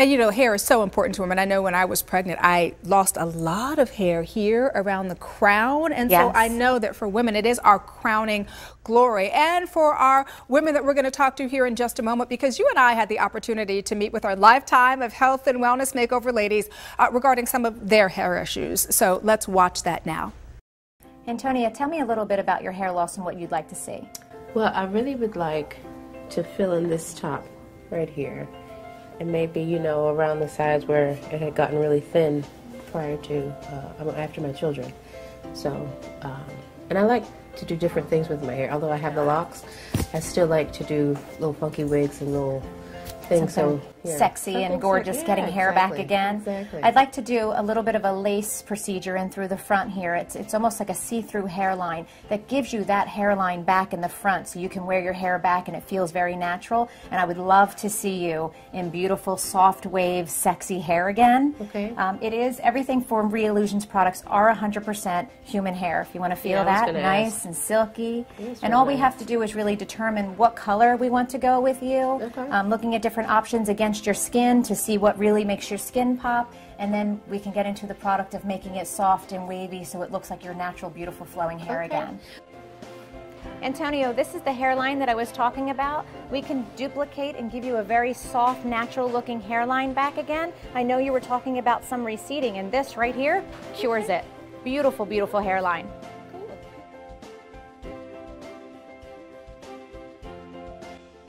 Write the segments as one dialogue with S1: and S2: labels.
S1: And you know, hair is so important to women. I know when I was pregnant, I lost a lot of hair here around the crown. And
S2: yes.
S1: so I know that for women, it is our crowning glory. And for our women that we're going to talk to here in just a moment, because you and I had the opportunity to meet with our lifetime of health and wellness makeover ladies uh, regarding some of their hair issues. So let's watch that now.
S2: Antonia, tell me a little bit about your hair loss and what you'd like to see.
S3: Well, I really would like to fill in this top right here and maybe, you know, around the sides where it had gotten really thin prior to, uh, after my children. So, um, and I like to do different things with my hair. Although I have the locks, I still like to do little funky wigs and little things. So
S2: yeah. sexy and gorgeous yeah, getting hair
S3: exactly,
S2: back again.
S3: Exactly.
S2: I'd like to do a little bit of a lace procedure in through the front here. It's, it's almost like a see-through hairline that gives you that hairline back in the front so you can wear your hair back and it feels very natural. And I would love to see you in beautiful, soft wave, sexy hair again.
S3: Okay.
S2: Um, it is, everything from Reillusions products are 100% human hair. If you want to feel
S3: yeah,
S2: that, nice
S3: ask.
S2: and silky. And all nice. we have to do is really determine what color we want to go with you.
S3: Okay.
S2: Um, looking at different options against your skin to see what really makes your skin pop, and then we can get into the product of making it soft and wavy so it looks like your natural, beautiful, flowing hair
S3: okay.
S2: again. Antonio, this is the hairline that I was talking about. We can duplicate and give you a very soft, natural looking hairline back again. I know you were talking about some receding, and this right here cures it. Beautiful, beautiful hairline.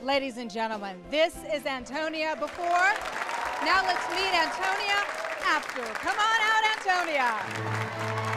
S1: Ladies and gentlemen, this is Antonia before. Now let's meet Antonia after. Come on out, Antonia.